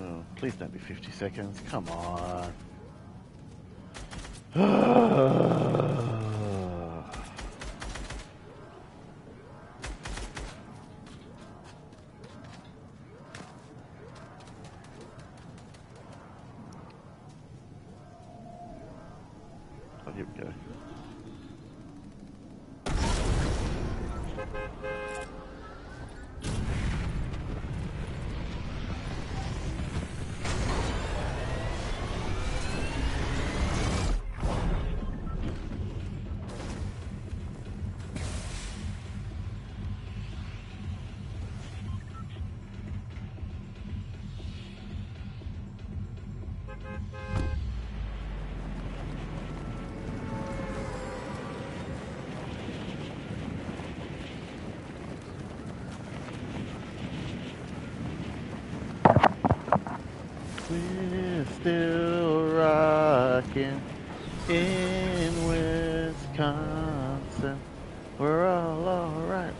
Oh, please don't be 50 seconds. Come on. Wisconsin. We're all alright.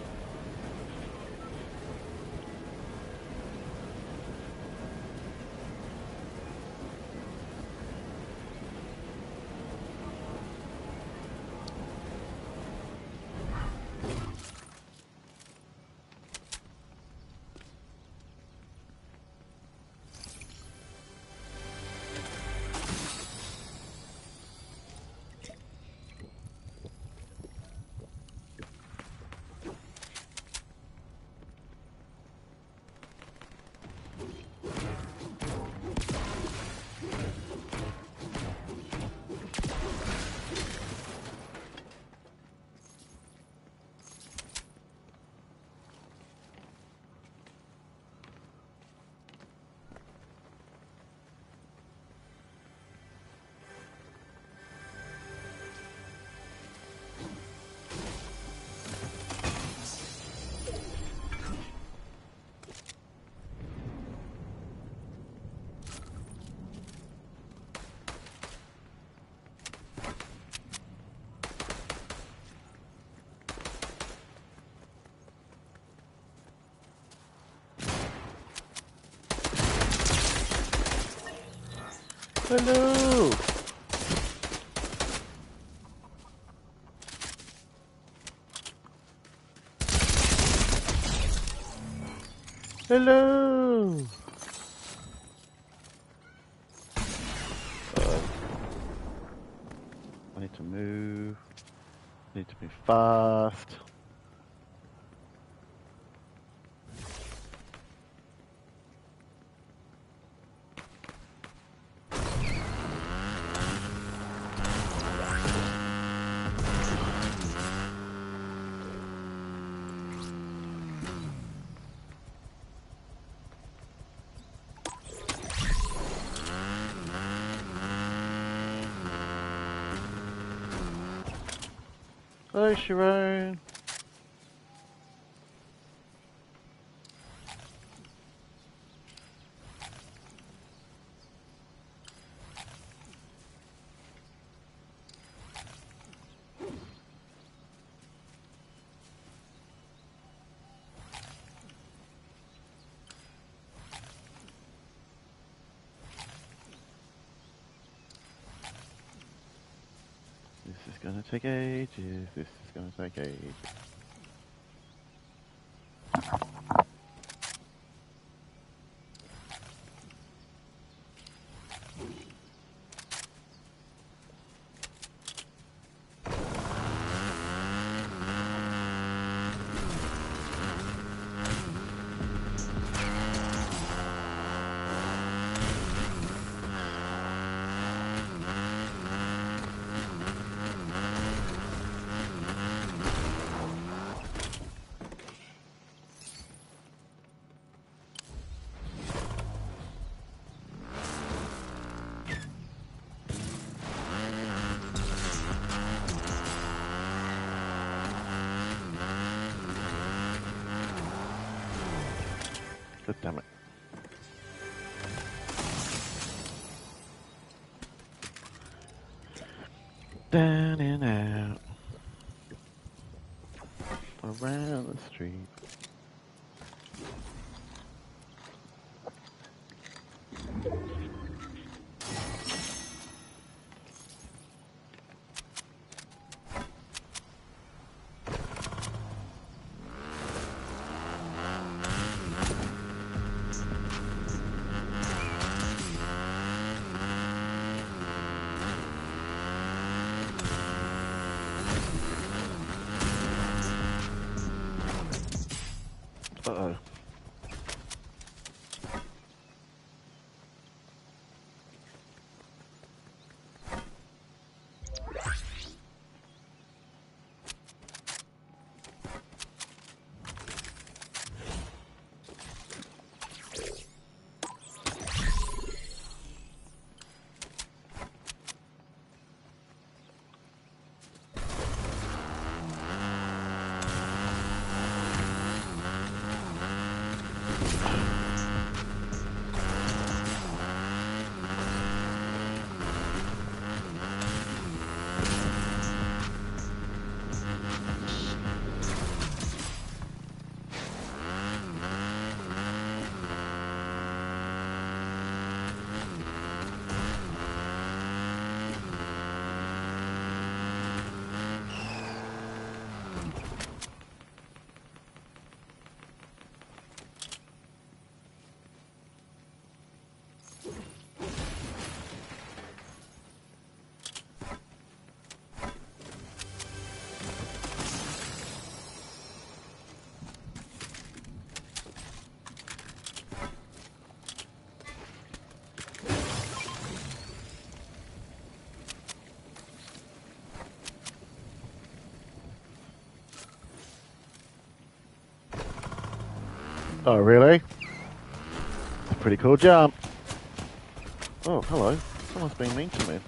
Hello! Hello! Uh, I need to move. I Need to be fast. Hello, This is gonna take ages. This is gonna take ages. Down and out. Around the street. Oh, really? Pretty cool jump. Oh, hello. Someone's been mean to me.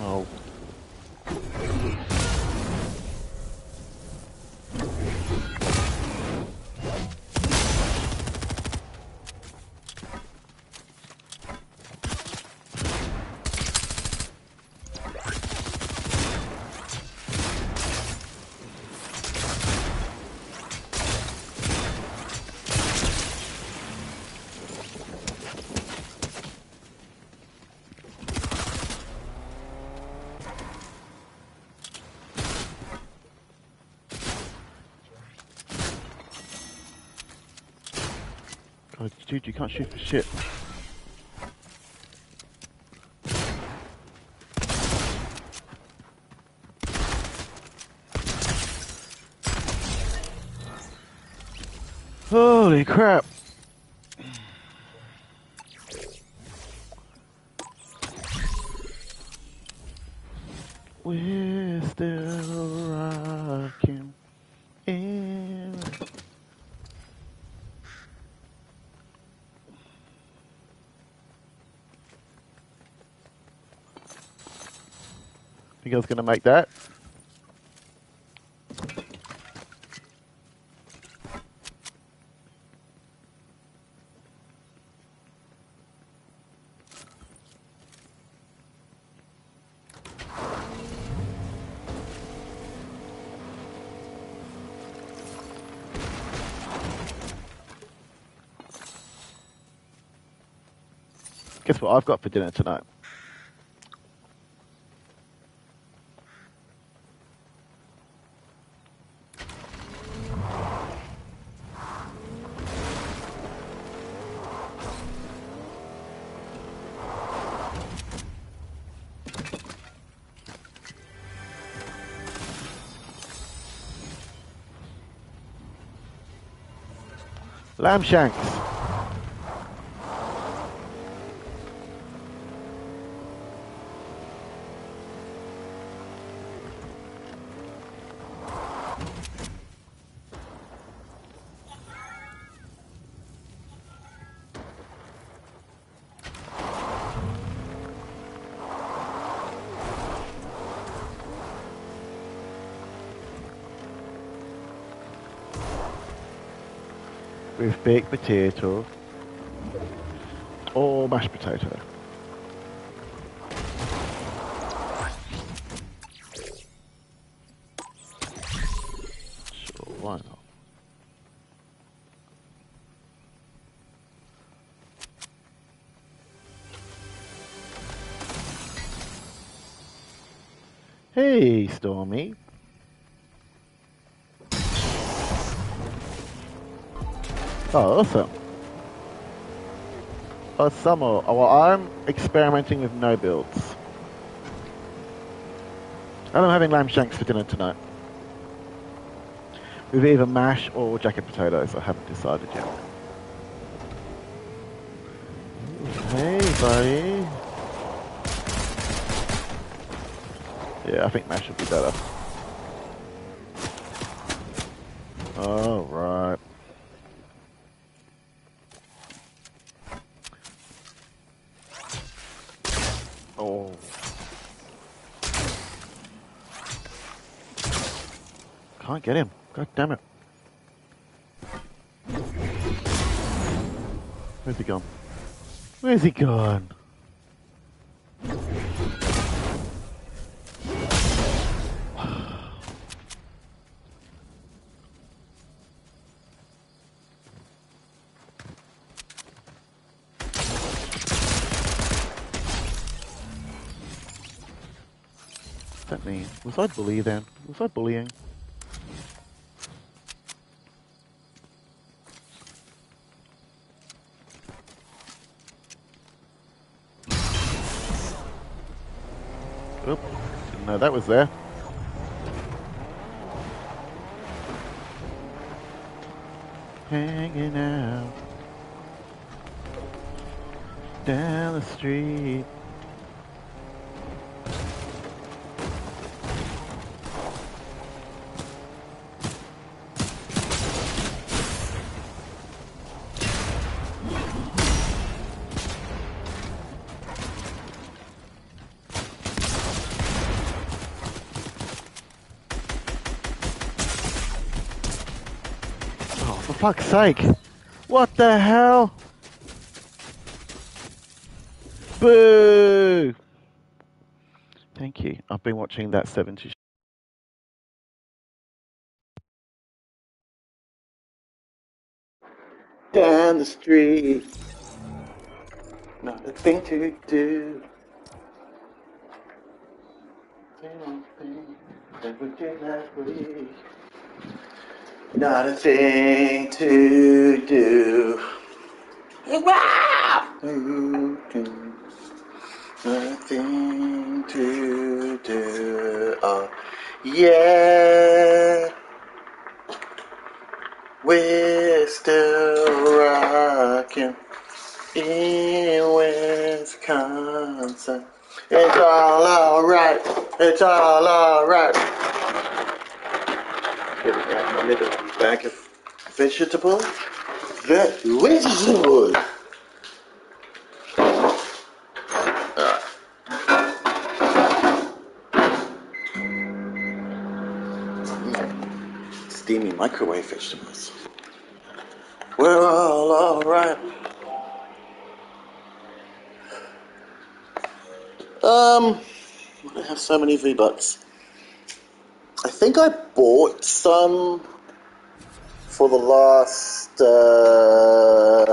Oh. Dude, you can't shoot for shit. Holy crap! We're still rocking in. Was gonna make that? Guess what I've got for dinner tonight? Lamb with baked potato or mashed potato. Sure, why not? Hey, Stormy. Oh, awesome. Oh, summer. Well, I'm experimenting with no builds. And I'm having lamb shanks for dinner tonight. With either mash or jacket potatoes. I haven't decided yet. Hey, buddy. Yeah, I think mash would be better. All Can't get him. God damn it. Where's he gone? Where's he gone? Was I bully then? Was I bullying? That was there. Hanging out down the street. Fuck's sake! What the hell? Boo! Thank you. I've been watching that 70s. Down the street. Not a thing to do. Not a thing to do. Wow! Nothing to do. Oh, yeah. We're still rocking in Wisconsin. It's all alright. It's all alright. A bag of vegetables. The vegetable. Steamy microwave vegetables. We're all alright. Um, I have so many V Bucks. I think I bought some for the last. Uh,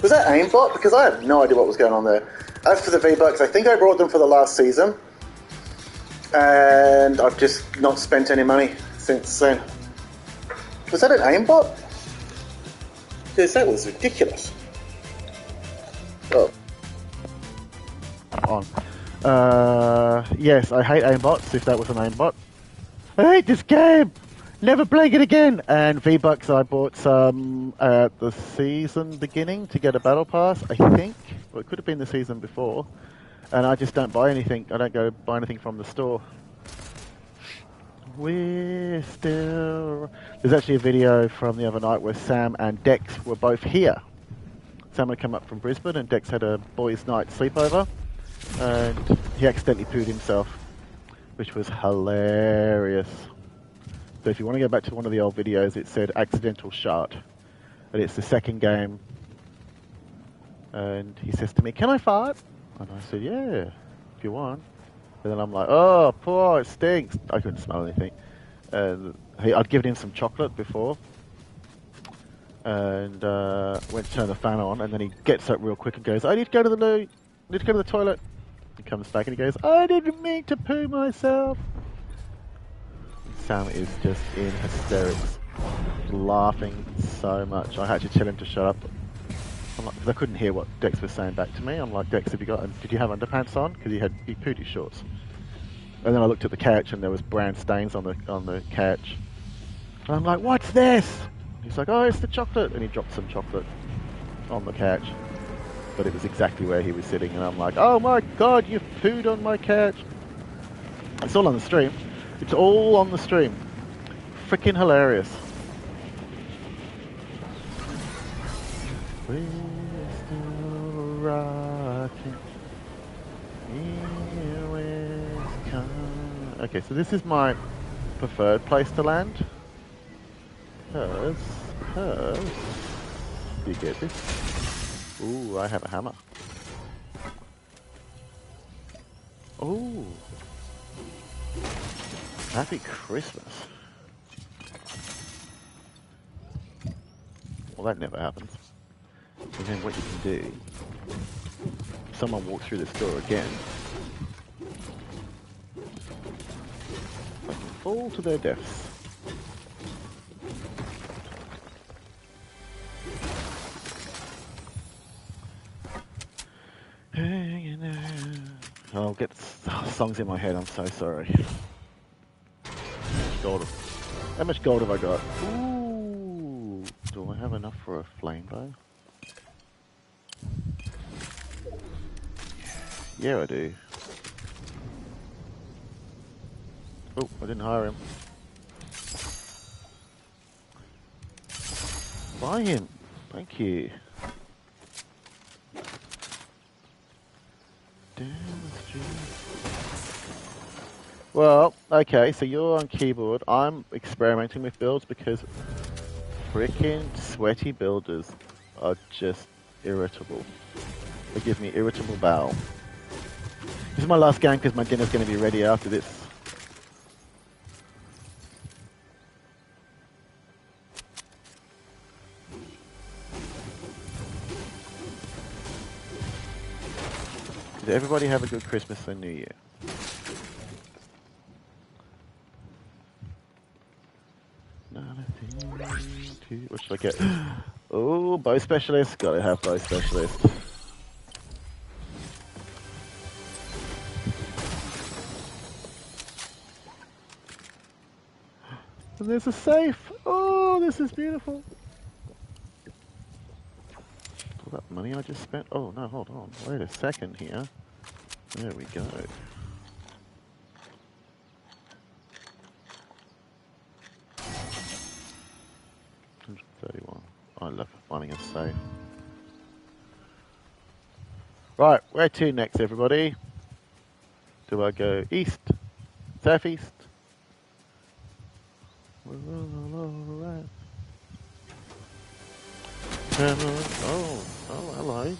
was that aimbot? Because I have no idea what was going on there. As for the V Bucks, I think I brought them for the last season, and I've just not spent any money since then. Was that an aimbot? Because that was ridiculous. Oh. On. Uh, yes, I hate aimbots, if that was an aimbot. I hate this game! Never playing it again! And V-Bucks, I bought some at the season beginning to get a battle pass, I think. Well, it could have been the season before. And I just don't buy anything. I don't go buy anything from the store. We're still... There's actually a video from the other night where Sam and Dex were both here. Sam had come up from Brisbane and Dex had a boys' night sleepover. And he accidentally pooed himself, which was hilarious. So if you want to go back to one of the old videos, it said accidental shot. And it's the second game. And he says to me, Can I fart? And I said, Yeah, if you want. And then I'm like, Oh, poor, it stinks. I couldn't smell anything. And he, I'd given him some chocolate before. And uh, went to turn the fan on. And then he gets up real quick and goes, I need to go to the loo. I need to go to the toilet. He comes back and he goes, I didn't mean to poo myself. Sam is just in hysterics, laughing so much. I had to tell him to shut up. Like, 'cause I couldn't hear what Dex was saying back to me. I'm like, Dex, have you got? Did you have underpants on? Because he had he pooed his shorts. And then I looked at the couch and there was brown stains on the on the couch. And I'm like, what's this? He's like, oh, it's the chocolate, and he dropped some chocolate on the couch. But it was exactly where he was sitting, and I'm like, oh my god, you pooed on my couch. It's all on the stream. It's all on the stream. Freaking hilarious. We're still rocking in. Okay, so this is my preferred place to land. Cause, cause, you get this? Ooh, I have a hammer. Ooh. Happy Christmas. Well, that never happens. And then what you can do... someone walks through this door again. Fucking fall to their deaths. Songs in my head, I'm so sorry. Gold. How much gold have I got? Ooh, do I have enough for a flame bow? Yeah, I do. Oh, I didn't hire him. Buy him. Thank you. Well, okay, so you're on keyboard. I'm experimenting with builds because freaking sweaty builders are just irritable. They give me irritable bowel. This is my last game because my dinner's going to be ready after this. Did everybody have a good Christmas and New Year? Should I? Oh, bow specialist. Gotta have bow specialist. And there's a safe. Oh, this is beautiful. All that money I just spent. Oh, no, hold on. Wait a second here. There we go. Right, where to next, everybody? Do I go east, southeast? Oh, oh, hello.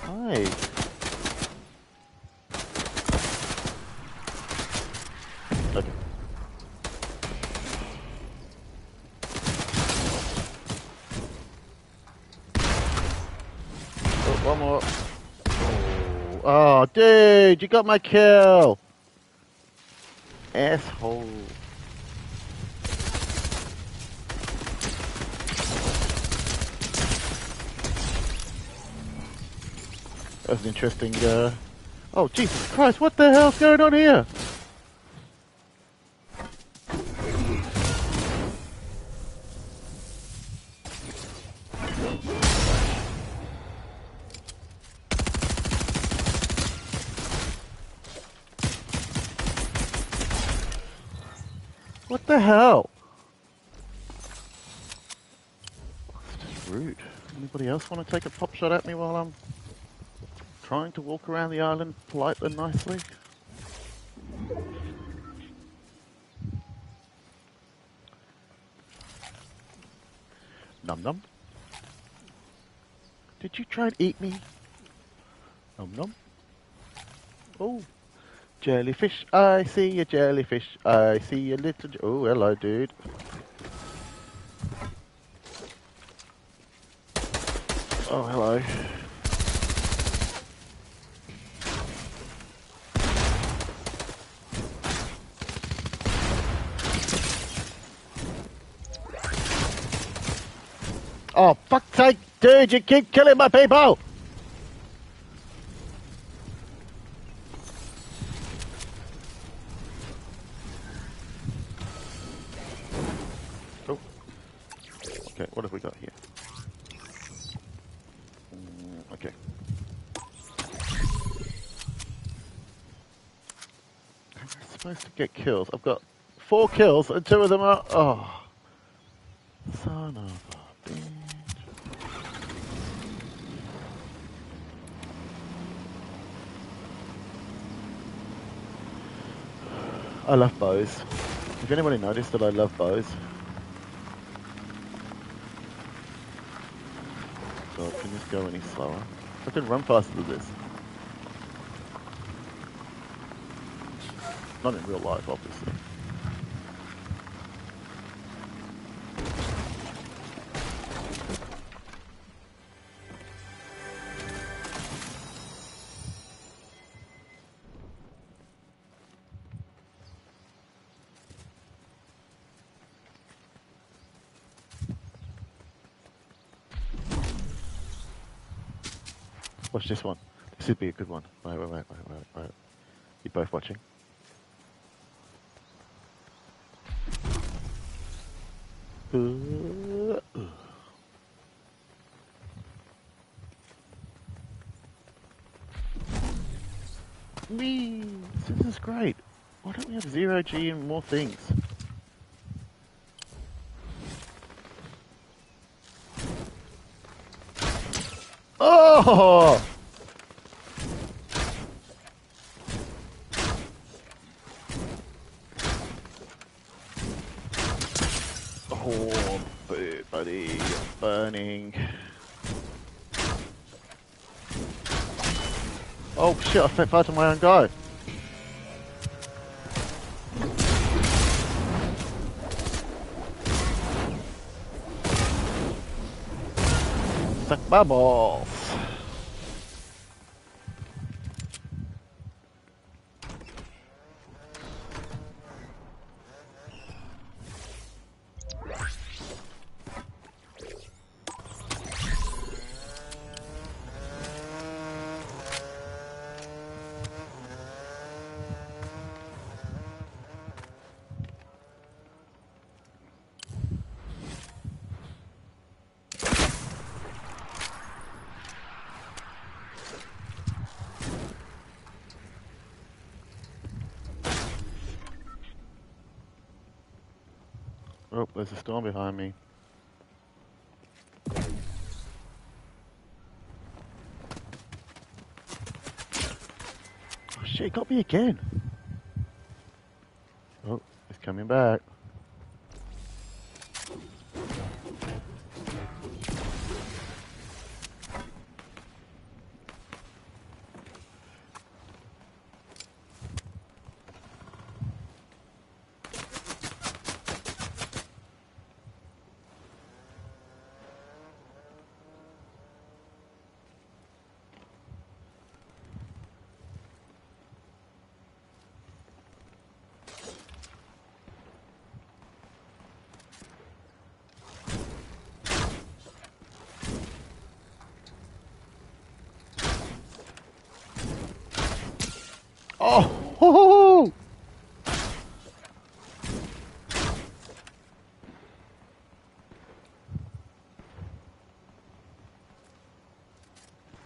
Hi. Oh, dude, you got my kill. Asshole. That was interesting, uh... Oh, Jesus Christ, what the hell's going on here? Hell? That's rude. Anybody else want to take a pop shot at me while I'm trying to walk around the island politely and nicely? Num num. Did you try and eat me? Num num. Oh. Jellyfish, I see a jellyfish, I see a little... Oh, hello, dude. Oh, hello. Oh, fuck's sake, dude, you keep killing my people! get kills. I've got four kills and two of them are... Oh. Son of a bitch. I love bows. If anybody noticed that I love bows. God, can this go any slower? I can run faster than this. Not in real life, obviously. Watch this one. This would be a good one. Wait, wait, wait, wait, wait, wait. You both watching? Uh. Whee! This is great. Why don't we have zero G and more things? Oh, boo, buddy, you're burning. Oh shit, I set fire to my own guy. Suck my balls. Oh, there's a storm behind me. Oh shit, got me again. Oh, he's coming back. Oh, ho, ho, ho.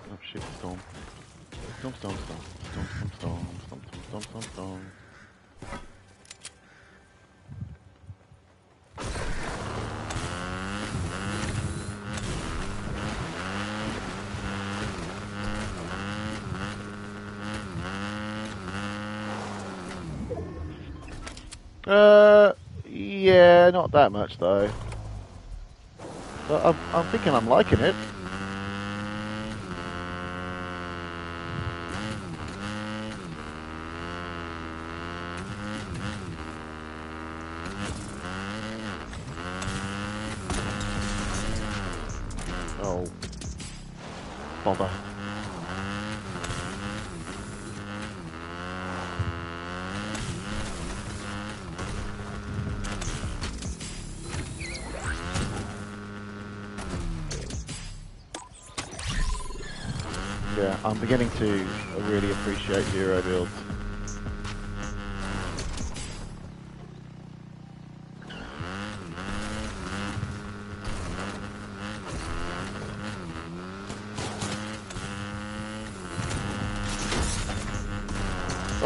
Oh shit, storm. Storm, storm, storm. Storm, storm, storm. Storm, storm, storm. Uh, yeah, not that much though. But I'm, I'm thinking I'm liking it.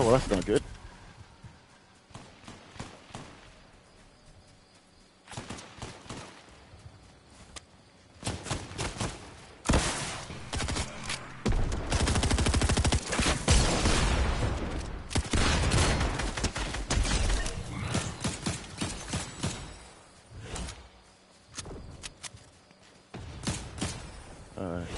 Oh, well, that's not good. Alright.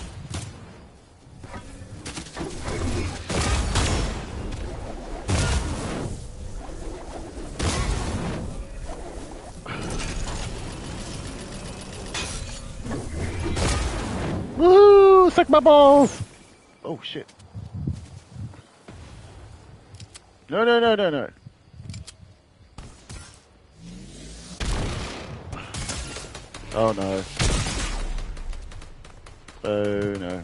Woo! Suck my balls! Oh shit. No, no, no, no, no. Oh no. Oh no.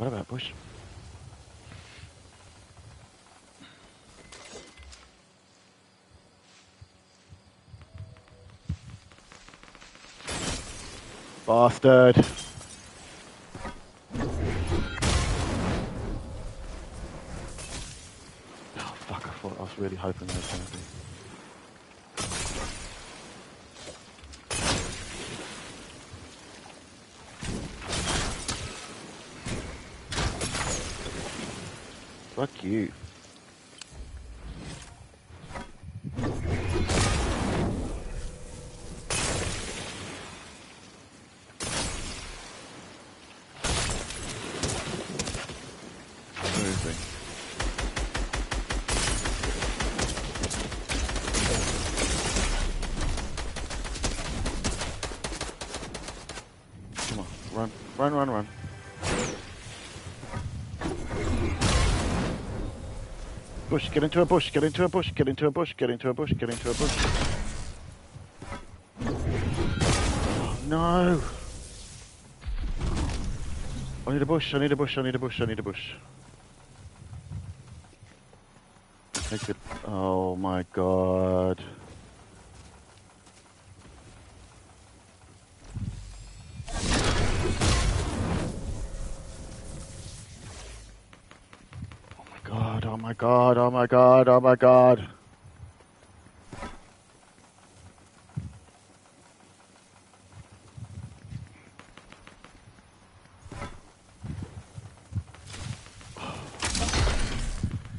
Forgot about bush. Bastard. Fuck you. Where is? Come on, run, run, run, run, Bush, get into a bush, get into a bush, get into a bush, get into a bush, get into a bush. No! I need a bush, I need a bush, I need a bush, I need a bush. Take it. Oh my god. Oh my god, oh my god, my god, oh my god.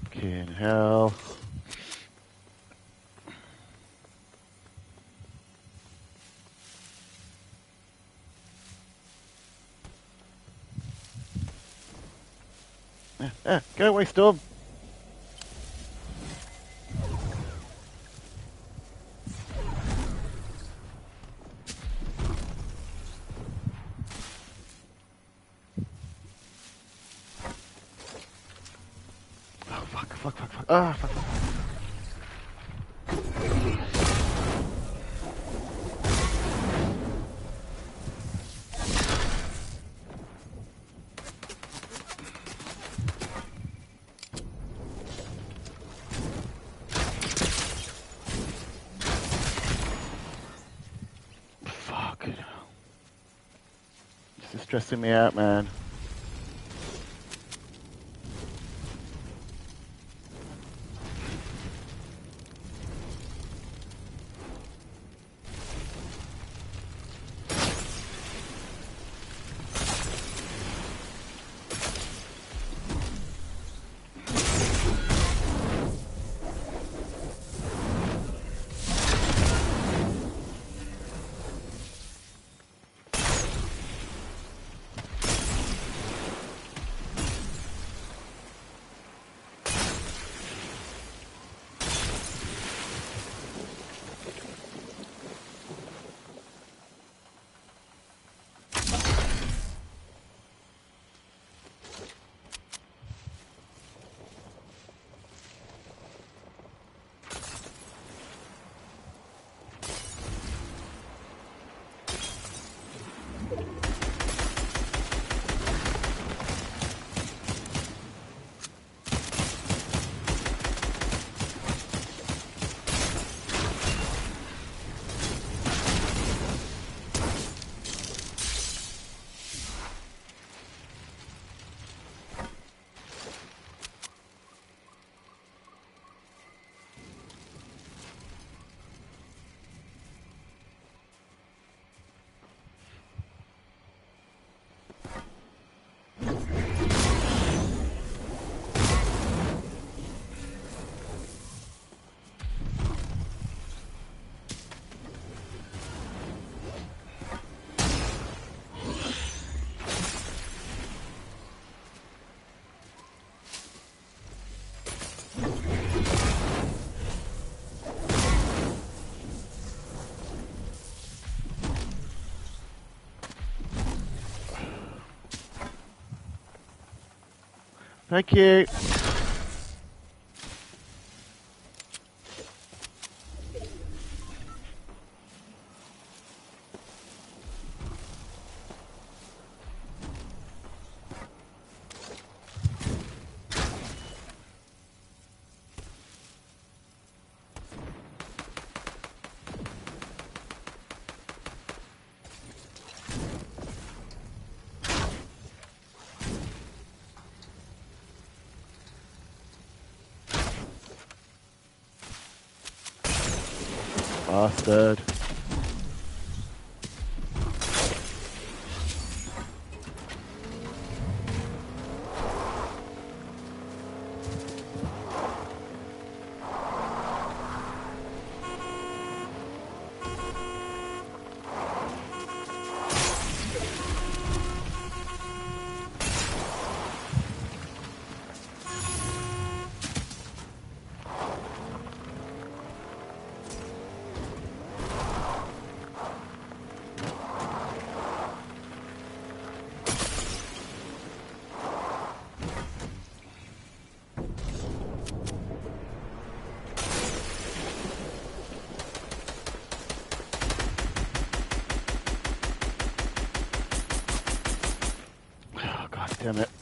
Fucking hell. Eh, eh, go away, Storm. Oh, fuck, fuck, fuck, fuck. Ah, fuck, fuck. Fucking hell. This is stressing me out, man. Thank you. Bastard. Damn it.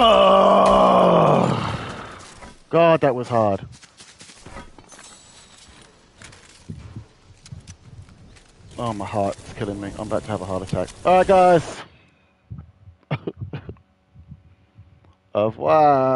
Oh, God, that was hard. Oh, my heart's killing me. I'm about to have a heart attack. Alright, guys. Au revoir.